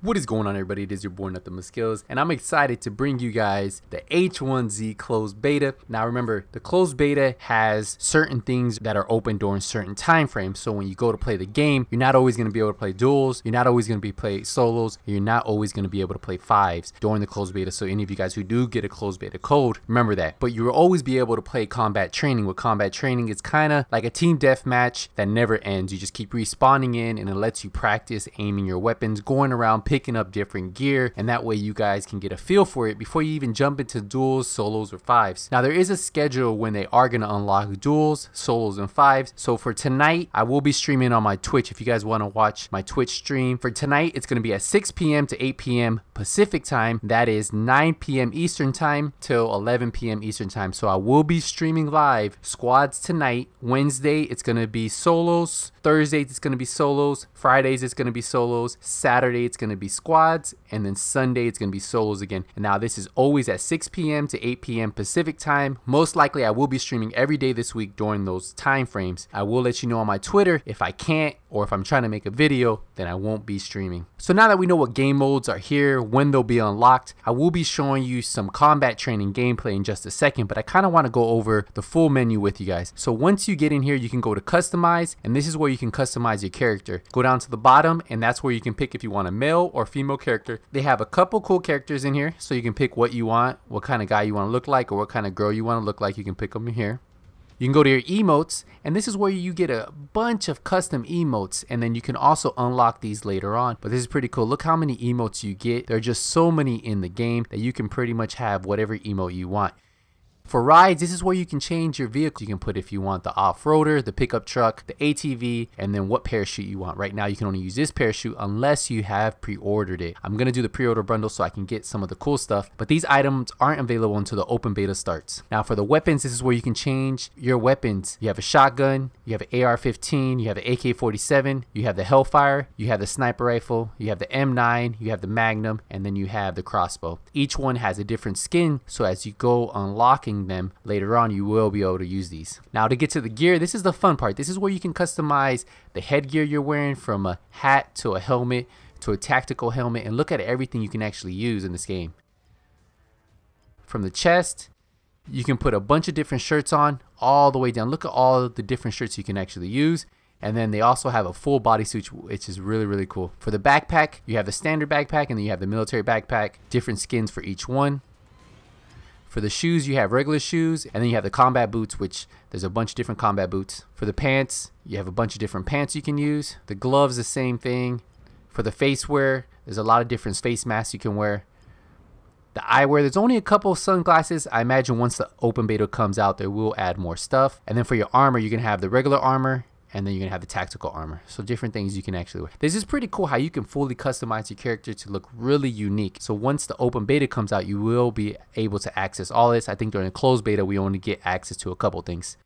What is going on everybody? It is your boy Nothing Skills and I'm excited to bring you guys the H1Z1 closed beta. Now remember the closed beta has certain things that are open during certain time frames. So when you go to play the game, you're not always going to be able to play duels, you're not always going to be play solos, you're not always going to be able to play fives during the closed beta. So any of you guys who do get a closed beta code, remember that. But you will always be able to play combat training. With combat training, it's kind of like a team deathmatch that never ends. You just keep respawning in and it lets you practice aiming your weapons, going around picking up different gear and that way you guys can get a feel for it before you even jump into duels, solos, or fives. Now there is a schedule when they are going to unlock duels, solos, and fives. So for tonight, I will be streaming on my Twitch if you guys want to watch my Twitch stream. For tonight, it's going to be at 6 p.m. to 8 p.m. Pacific time. That is 9 p.m. Eastern time till 11 p.m. Eastern time. So I will be streaming live squads tonight. Wednesday, it's going to be solos. Thursdays, it's going to be solos. Fridays, it's going to be solos. Saturday, it's going to be squads squads, and then Sunday it's going to be solos again. And now this is always at 6 p.m. to 8 p.m. Pacific time. Most likely I will be streaming every day this week during those time frames. I will let you know on my Twitter if I can't or if I'm trying to make a video, then I won't be streaming. So now that we know what game modes are here, when they'll be unlocked, I will be showing you some combat training gameplay in just a second, but I kind of want to go over the full menu with you guys. So once you get in here, you can go to customize, and this is where you can customize your character. Go down to the bottom, and that's where you can pick if you want a male or female character. They have a couple cool characters in here, so you can pick what you want, what kind of guy you want to look like, or what kind of girl you want to look like. You can pick them here. You can go to your emotes, and this is where you get a bunch of custom emotes, and then you can also unlock these later on. But this is pretty cool. Look how many emotes you get. There are just so many in the game that you can pretty much have whatever emote you want. For rides, this is where you can change your vehicle. You can put if you want the off-roader, the pickup truck, the ATV, and then what parachute you want. Right now, you can only use this parachute unless you have pre-ordered it. I'm to do the pre-order bundle so I can get some of the cool stuff, but these items aren't available until the open beta starts. Now, for the weapons, this is where you can change your weapons. You have a shotgun, you have an AR-15, you have an AK-47, you have the Hellfire, you have the sniper rifle, you have the M9, you have the Magnum, and then you have the crossbow. Each one has a different skin, so as you go unlocking using them later on, you will be able to use these. Now to get to the gear, this is the fun part. This is where you can customize the headgear you're wearing from a hat to a helmet to a tactical helmet and look at everything you can actually use in this game. From the chest, you can put a bunch of different shirts on all the way down. Look at all the different shirts you can actually use. And then they also have a full bodysuit, which is really, really cool. For the backpack, you have the standard backpack and then you have the military backpack. Different skins for each one. For the shoes, you have regular shoes, and then you have the combat boots, which there's a bunch of different combat boots. For the pants, you have a bunch of different pants you can use. The gloves, the same thing. For the face wear, there's a lot of different face masks you can wear. The eyewear, there's only a couple of sunglasses. I imagine once the open beta comes out, they will add more stuff. And then for your armor, you can have the regular armor, and then you're gonna have the tactical armor. So different things you can actually wear. This is pretty cool how you can fully customize your character to look really unique. So once the open beta comes out, you will be able to access all this. I think during the closed beta, we only get access to a couple things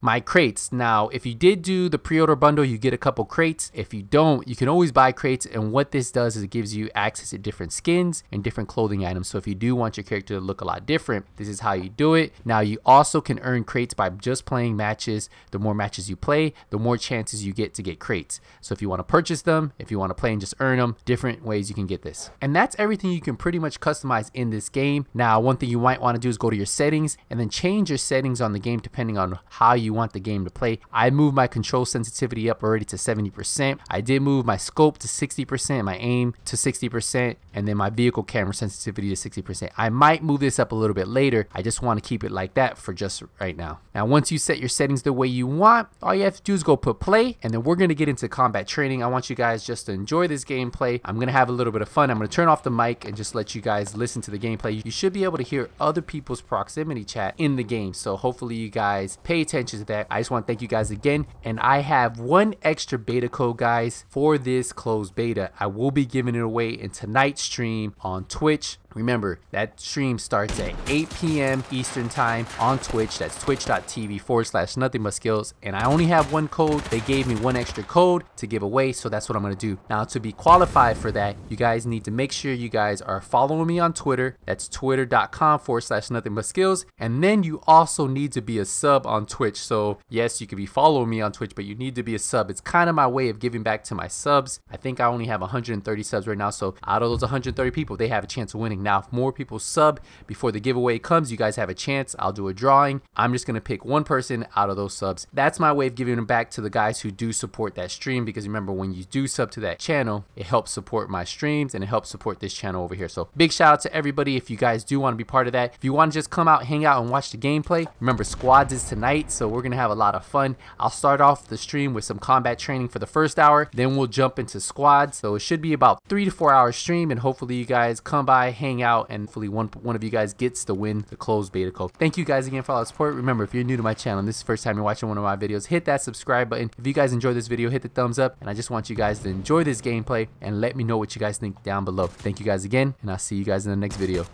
my crates. Now, if you did do the pre-order bundle, you get a couple crates. If you don't, you can always buy crates. And what this does is it gives you access to different skins and different clothing items. So if you do want your character to look a lot different, this is how you do it. Now, you also can earn crates by just playing matches. The more matches you play, the more chances you get to get crates. So if you want to purchase them, if you want to play and just earn them, different ways you can get this. And that's everything you can pretty much customize in this game. Now, one thing you might want to do is go to your settings and then change your settings on the game depending on how you you want the game to play. I moved my control sensitivity up already to 70%. I did move my scope to 60%, my aim to 60%, and then my vehicle camera sensitivity to 60%. I might move this up a little bit later. I just want to keep it like that for just right now. Now, once you set your settings the way you want, all you have to do is go put play, and then we're going to get into combat training. I want you guys just to enjoy this gameplay. I'm going to have a little bit of fun. I'm going to turn off the mic and just let you guys listen to the gameplay. You should be able to hear other people's proximity chat in the game. So hopefully you guys pay attention that. I just want to thank you guys again. And I have one extra beta code, guys, for this closed beta. I will be giving it away in tonight's stream on Twitch. Remember, that stream starts at 8 p.m. Eastern Time on Twitch. That's twitch.tv forward slash nothing but skills. And I only have one code. They gave me one extra code to give away, so that's what I'm going to do. Now, to be qualified for that, you guys need to make sure you guys are following me on Twitter. That's twitter.com forward slash nothing but skills. And then you also need to be a sub on Twitch. So yes, you could be following me on Twitch, but you need to be a sub. It's kind of my way of giving back to my subs. I think I only have 130 subs right now. So out of those 130 people, they have a chance of winning. Now, if more people sub before the giveaway comes, you guys have a chance. I'll do a drawing. I'm just going to pick one person out of those subs. That's my way of giving them back to the guys who do support that stream because remember when you do sub to that channel, it helps support my streams and it helps support this channel over here. So big shout out to everybody if you guys do want to be part of that. If you want to just come out, hang out and watch the gameplay, remember squads is tonight, so we're going to have a lot of fun. I'll start off the stream with some combat training for the first hour, then we'll jump into squads. So it should be about three to four hour stream and hopefully you guys come by, hang out, and hopefully one, one of you guys gets to win the closed beta code. Thank you guys again for all the support. Remember, if you're new to my channel and this is the first time you're watching one of my videos, hit that subscribe button. If you guys enjoyed this video, hit the thumbs up. And I just want you guys to enjoy this gameplay and let me know what you guys think down below. Thank you guys again, and I'll see you guys in the next video.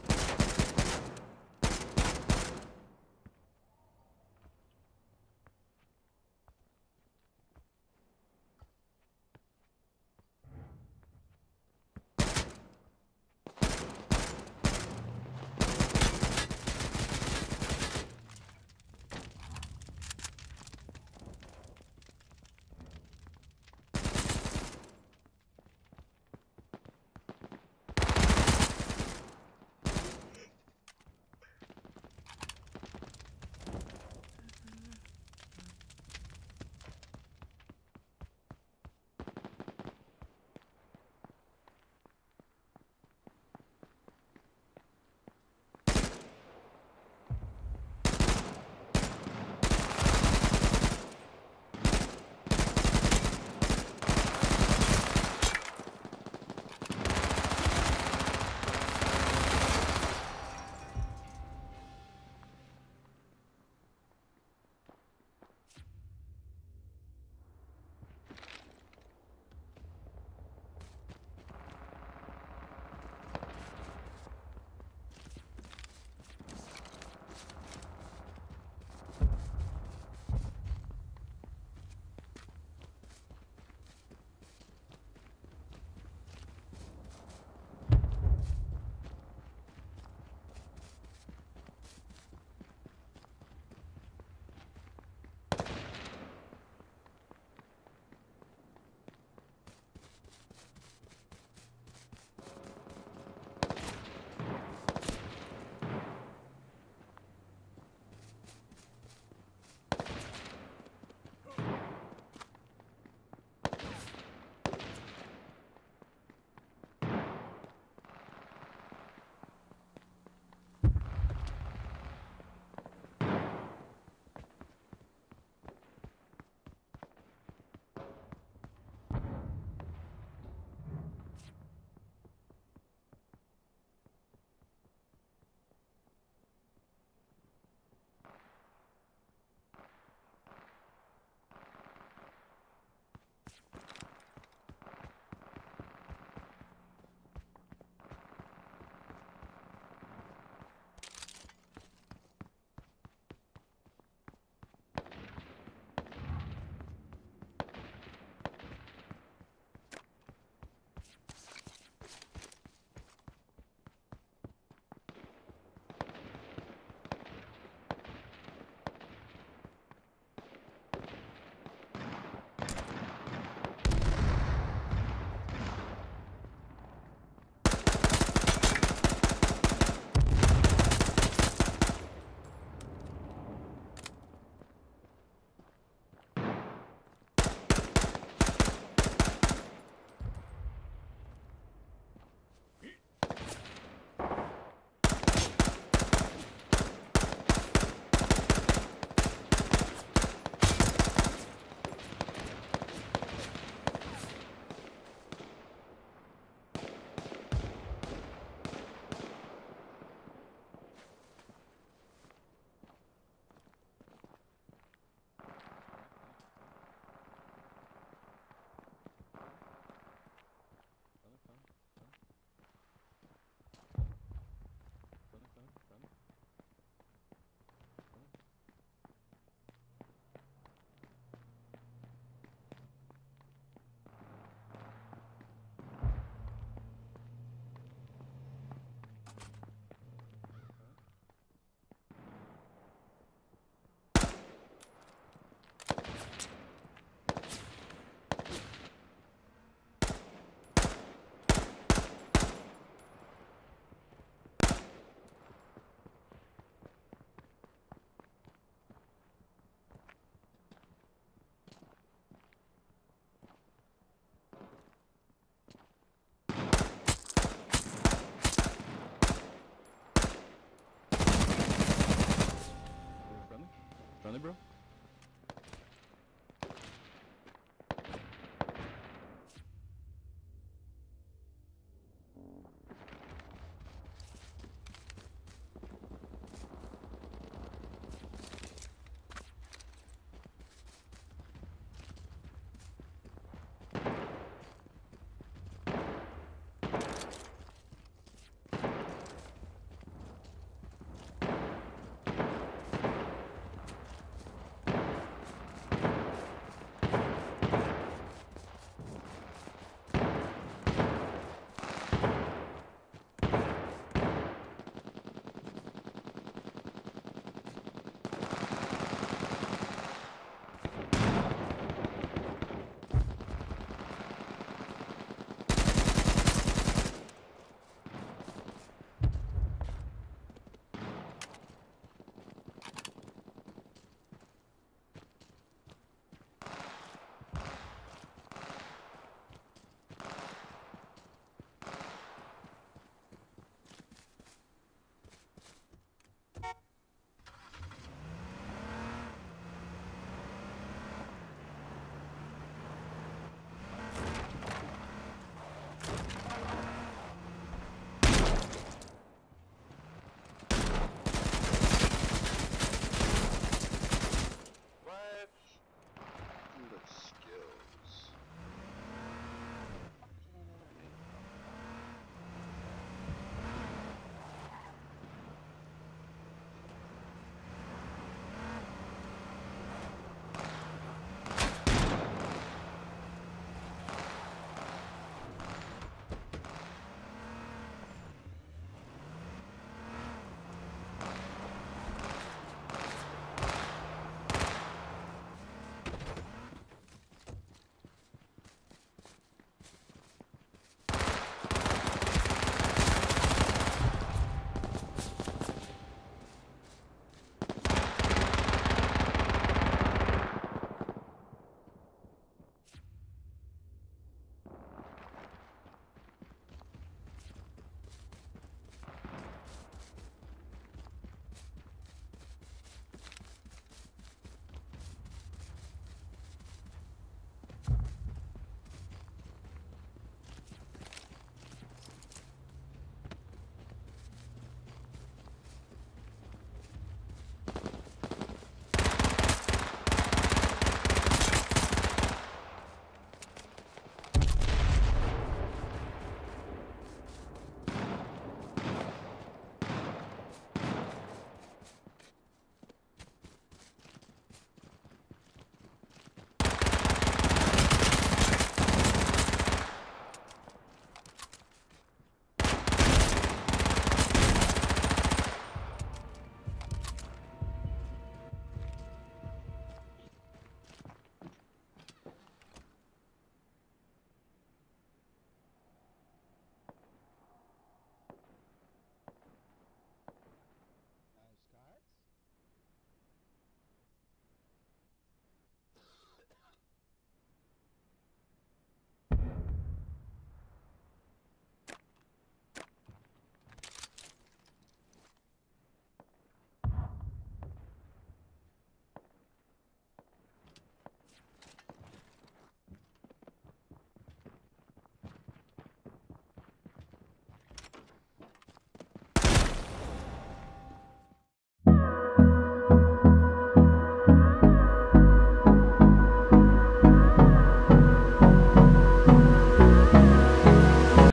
Bro?